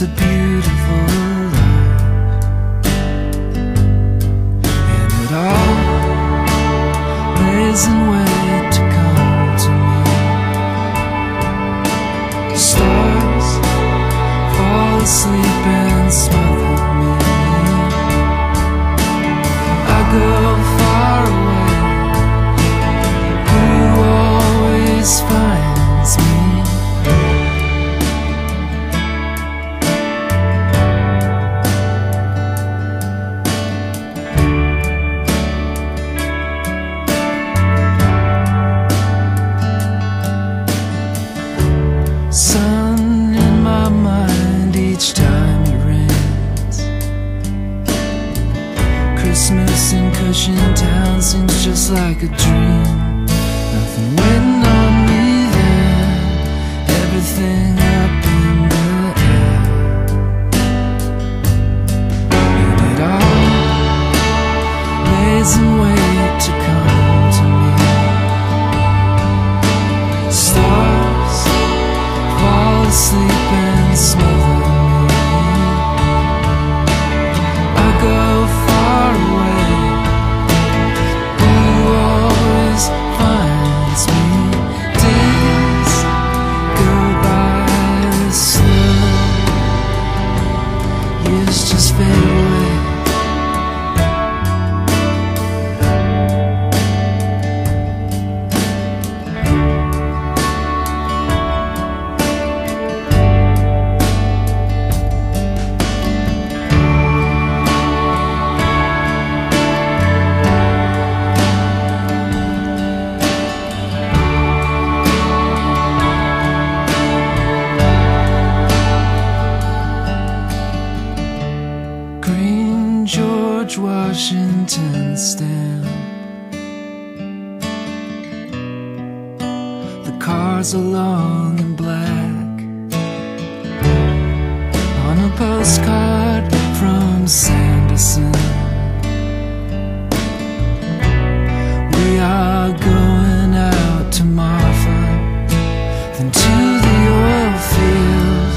It's a beautiful life. And it all lays in wait to come to me. The stars fall asleep and smother me. I go far away. You always find Christmas in Cushing Town seems just like a dream. Nothing waiting on me then, everything up in the air. And it all lays in wait Washington stamp. The cars are long and black. On a postcard from Sanderson. We are going out to Marfa, then to the oil field.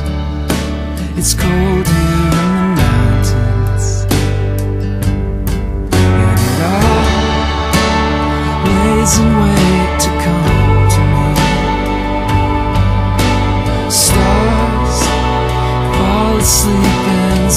It's cold in wait to come to me. Stars fall asleep and